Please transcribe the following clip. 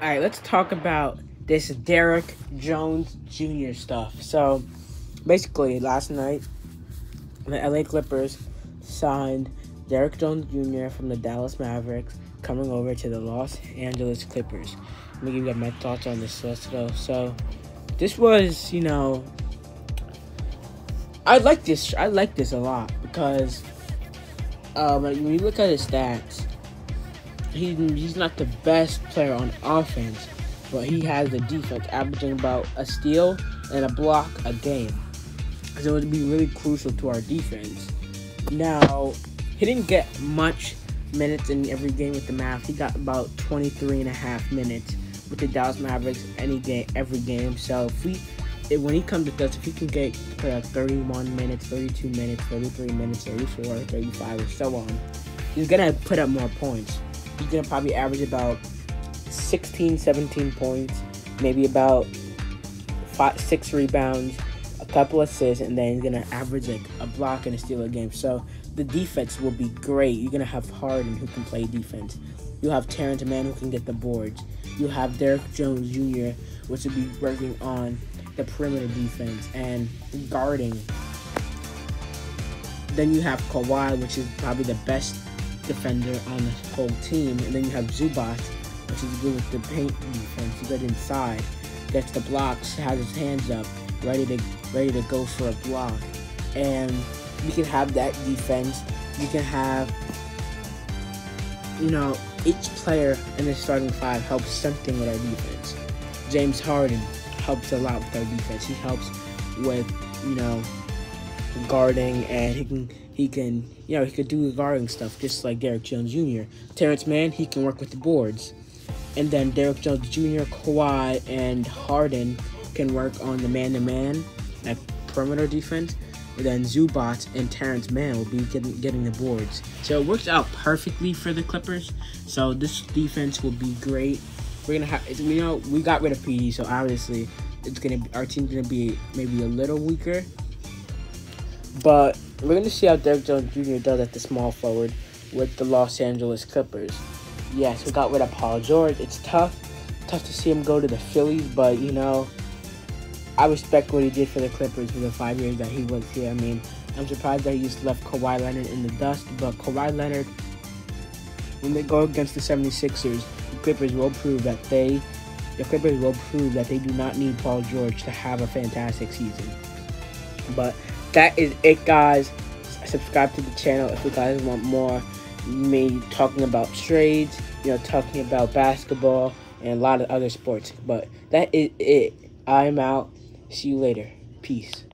All right, let's talk about this Derrick Jones Jr. stuff. So, basically, last night, the LA Clippers signed Derrick Jones Jr. from the Dallas Mavericks coming over to the Los Angeles Clippers. Let me give you my thoughts on this. So let's go. So, this was, you know, I like this. I like this a lot because um, when you look at his stats, he, he's not the best player on offense, but he has the defense, averaging about a steal and a block a game. So it would be really crucial to our defense. Now, he didn't get much minutes in every game with the Mavs. He got about 23 and a half minutes with the Dallas Mavericks any game, every game. So if we, if, when he comes to us, if he can get uh, 31 minutes, 32 minutes, 33 minutes, 34, 35, or so on, he's gonna put up more points he's gonna probably average about 16, 17 points, maybe about five, six rebounds, a couple assists, and then he's gonna average like a block and a steal a game. So the defense will be great. You're gonna have Harden who can play defense. You have Terrence Mann who can get the boards. You have Derrick Jones Jr., which will be working on the perimeter defense and guarding. Then you have Kawhi, which is probably the best defender on the whole team. And then you have Zubac, which is good with the paint defense. He's good inside, gets the blocks, has his hands up, ready to ready to go for a block. And you can have that defense. You can have, you know, each player in the starting five helps something with our defense. James Harden helps a lot with our defense. He helps with, you know, guarding and he can he can, you know, he could do the guarding stuff just like Derrick Jones Jr. Terrence Mann, he can work with the boards. And then Derrick Jones Jr., Kawhi, and Harden can work on the man-to-man, like perimeter defense. And then Zubac and Terrence Mann will be getting getting the boards. So it works out perfectly for the Clippers. So this defense will be great. We're gonna have, you know, we got rid of PD, so obviously it's gonna our team's gonna be maybe a little weaker. But we're going to see how Derrick Jones Jr. does at the small forward with the Los Angeles Clippers. Yes, we got rid of Paul George. It's tough. Tough to see him go to the Phillies, but, you know, I respect what he did for the Clippers for the five years that he was here. I mean, I'm surprised that he just left Kawhi Leonard in the dust, but Kawhi Leonard, when they go against the 76ers, the Clippers will prove that they, the Clippers will prove that they do not need Paul George to have a fantastic season. But that is it, guys. Subscribe to the channel if you guys want more me talking about trades, you know, talking about basketball and a lot of other sports. But that is it. I'm out. See you later. Peace.